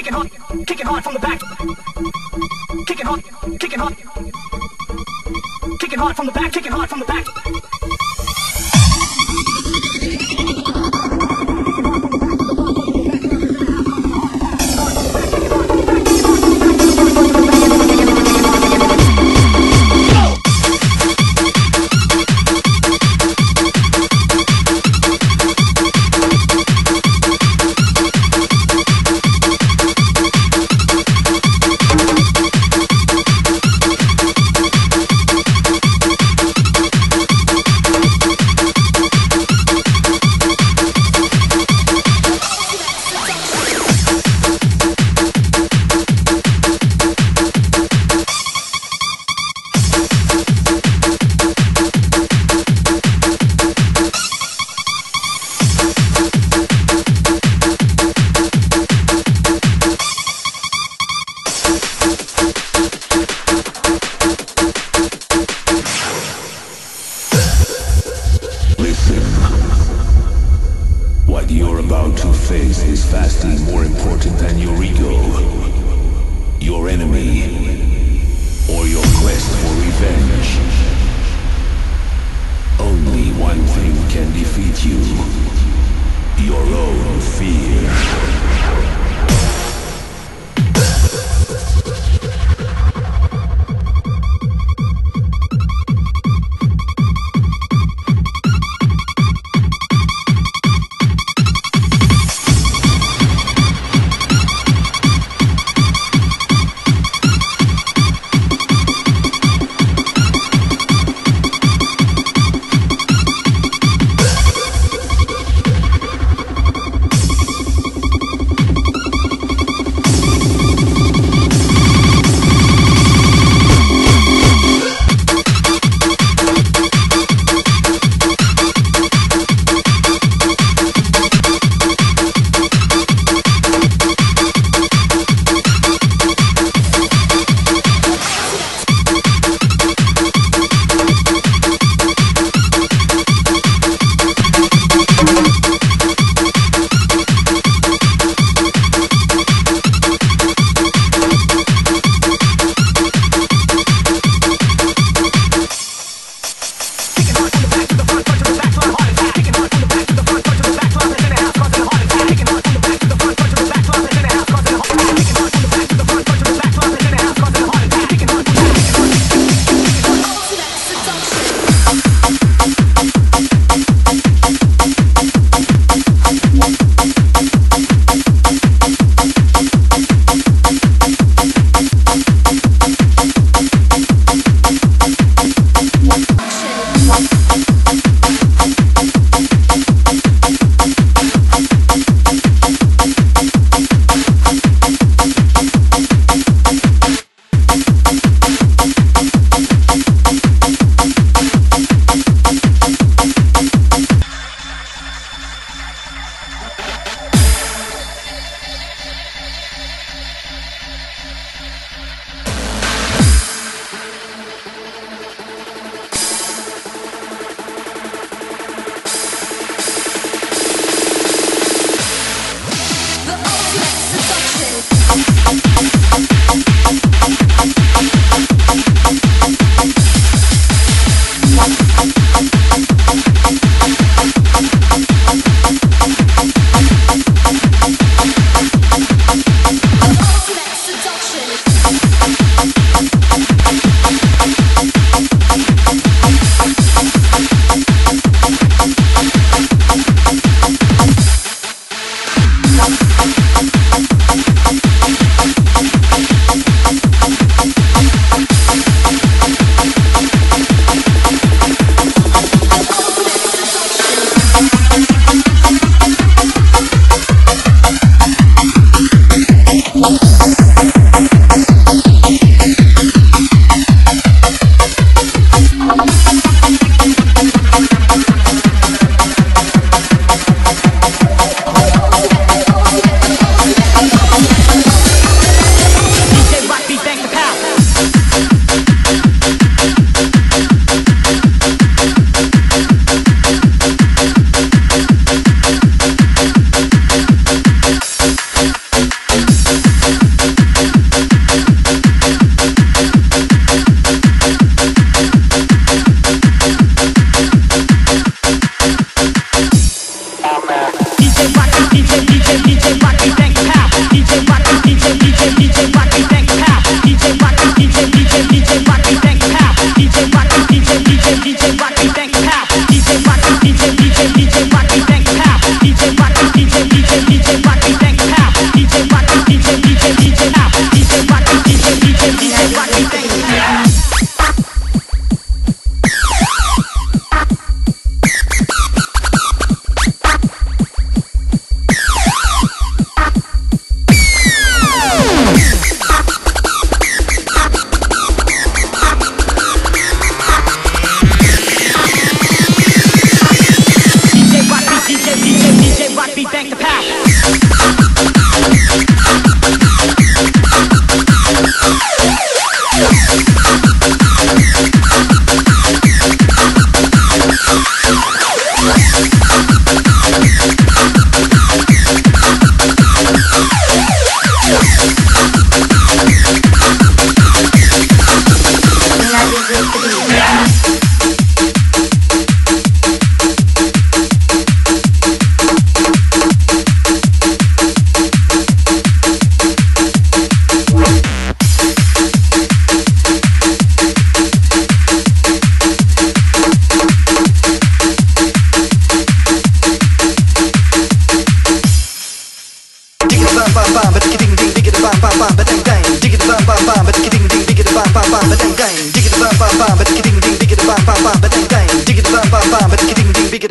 Kicking hard, kicking hard from the back. Kicking hard, kicking hard. Kicking hard from the back, kicking hard from the back. About to face is vastly more important than your ego, your enemy, or your quest for revenge. Only one thing can defeat you. Your own fear.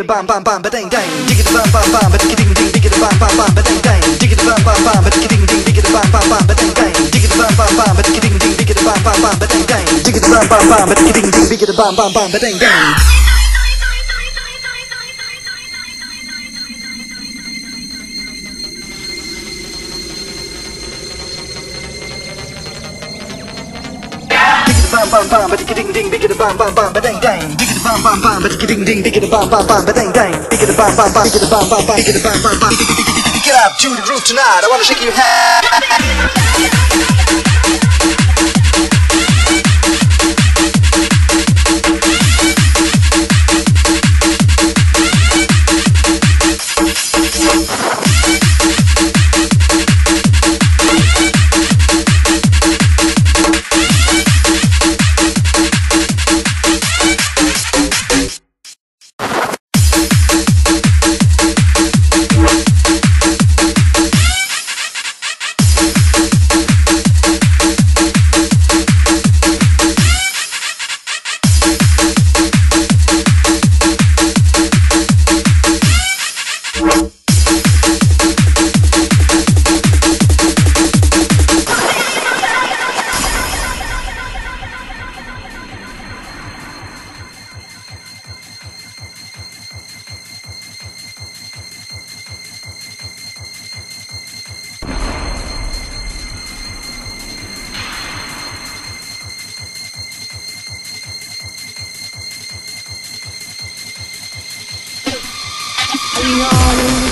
Bam bam bam, but dang dang. Digga bam bam bam, but ding ding digga bam bam bam, but dang dang. Digga bam bam bam, but ding ding digga bam bam bam, but dang dang. Digga bam bam bam, but ding ding digga bam bam bam, but dang dang. Digga bam bam bam, but ding ding digga bam bam bam, but dang dang. Bam bam bam, ding ding digga bam bam bam, but dang dang. Digga bam bam bam, but ding ding digga bam bam bam, but dang dang. Digga bam bam bam, digga bam bam bam, digga bam bam bam. Get up to the roof tonight. I wanna shake your hand. To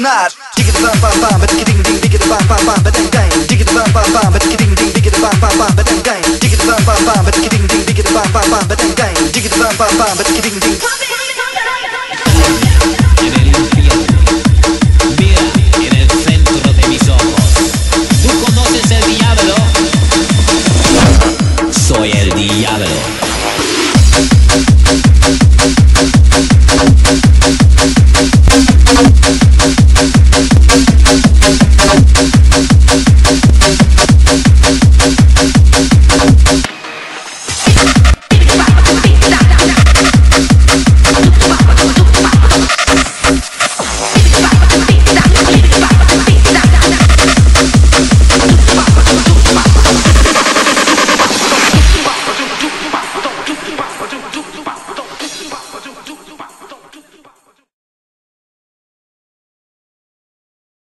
tonight. Dig it bam bam bam, but ding ding dig it bam bam bam, but dang dang. Dig it bam bam bam, but ding ding dig it bam bam bam, but dang dang. Dig it bam bam bam, but ding ding dig it bam bam bam, but dang dang. Dig it bam bam bam, but ding ding.